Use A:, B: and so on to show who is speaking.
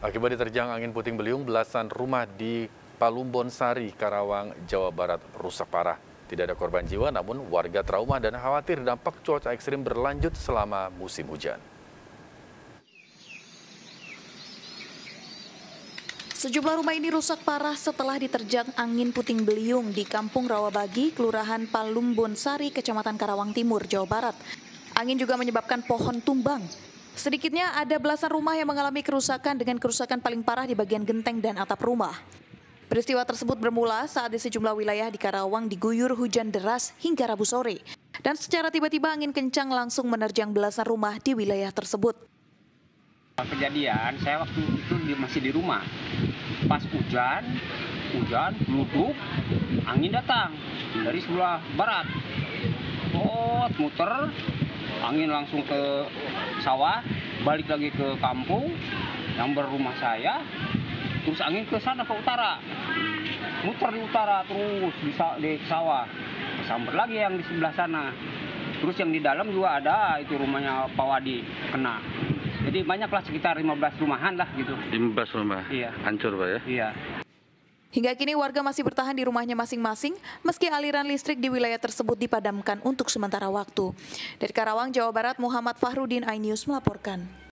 A: Akibat diterjang angin puting beliung, belasan rumah di Palumbon Sari, Karawang, Jawa Barat rusak parah. Tidak ada korban jiwa, namun warga trauma dan khawatir dampak cuaca ekstrim berlanjut selama musim hujan.
B: Sejumlah rumah ini rusak parah setelah diterjang angin puting beliung di Kampung Rawabagi, Kelurahan Palumbon Sari, Kecamatan Karawang Timur, Jawa Barat. Angin juga menyebabkan pohon tumbang. Sedikitnya ada belasan rumah yang mengalami kerusakan dengan kerusakan paling parah di bagian genteng dan atap rumah. Peristiwa tersebut bermula saat di sejumlah wilayah di Karawang diguyur hujan deras hingga Rabu sore. Dan secara tiba-tiba angin kencang langsung menerjang belasan rumah di wilayah tersebut.
C: Kejadian saya waktu itu masih di rumah. Pas hujan, hujan, luduk, angin datang dari sebelah barat. Oh, muter, angin langsung ke sawah, balik lagi ke kampung yang berumah saya, terus angin ke sana ke utara, muter di utara terus di, di sawah, sambar lagi yang di sebelah sana. Terus yang di dalam juga ada itu rumahnya Pak Wadi kena. Jadi banyaklah sekitar 15 rumahan lah gitu.
A: 15 rumah?
C: Iya.
A: Hancur Pak ya?
C: Iya.
B: Hingga kini warga masih bertahan di rumahnya masing-masing meski aliran listrik di wilayah tersebut dipadamkan untuk sementara waktu. Dari Karawang, Jawa Barat, Muhammad Fahrudin, iNews melaporkan.